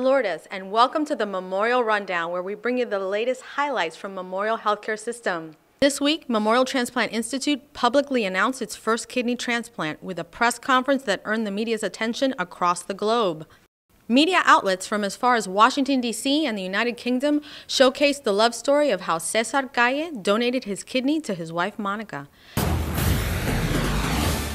Lourdes, and welcome to the Memorial Rundown, where we bring you the latest highlights from Memorial Healthcare System. This week, Memorial Transplant Institute publicly announced its first kidney transplant with a press conference that earned the media's attention across the globe. Media outlets from as far as Washington, D.C. and the United Kingdom showcased the love story of how Cesar Calle donated his kidney to his wife Monica.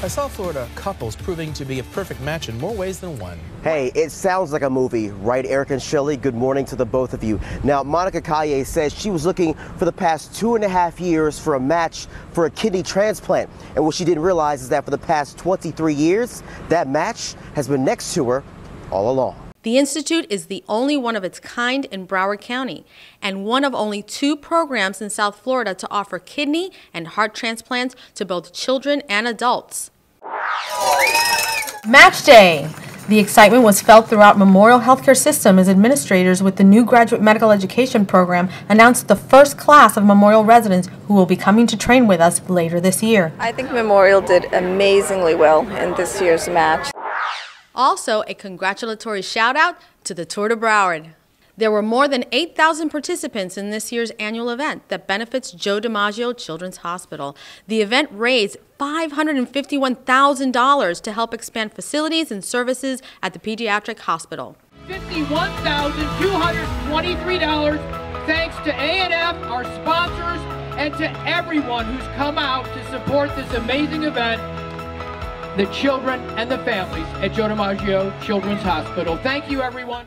A South Florida couple's proving to be a perfect match in more ways than one. Hey, it sounds like a movie, right, Eric and Shirley? Good morning to the both of you. Now, Monica Calle says she was looking for the past two and a half years for a match for a kidney transplant. And what she didn't realize is that for the past 23 years, that match has been next to her all along. The Institute is the only one of its kind in Broward County and one of only two programs in South Florida to offer kidney and heart transplants to both children and adults. Match Day! The excitement was felt throughout Memorial Healthcare System as administrators with the new graduate medical education program announced the first class of Memorial residents who will be coming to train with us later this year. I think Memorial did amazingly well in this year's match. Also, a congratulatory shout out to the Tour de Broward. There were more than 8,000 participants in this year's annual event that benefits Joe DiMaggio Children's Hospital. The event raised $551,000 to help expand facilities and services at the pediatric hospital. $51,223 thanks to A&F, our sponsors, and to everyone who's come out to support this amazing event the children and the families at Joe DiMaggio Children's Hospital. Thank you, everyone.